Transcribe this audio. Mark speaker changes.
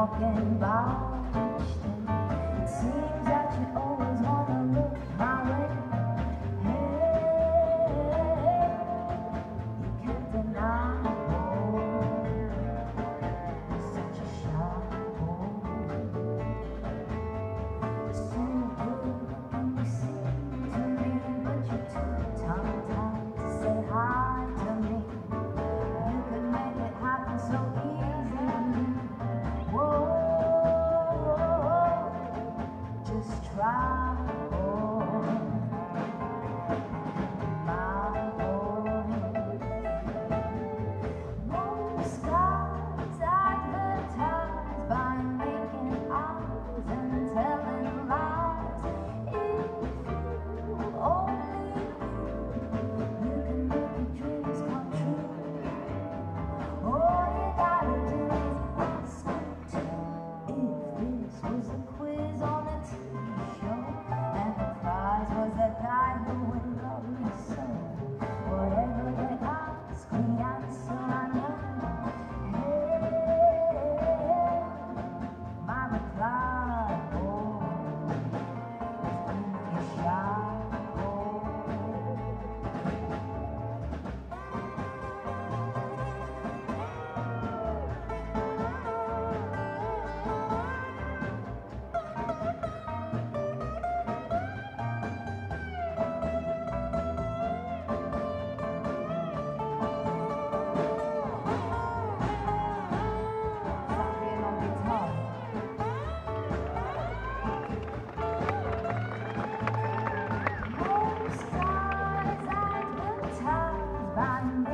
Speaker 1: walking by just was a who Bye.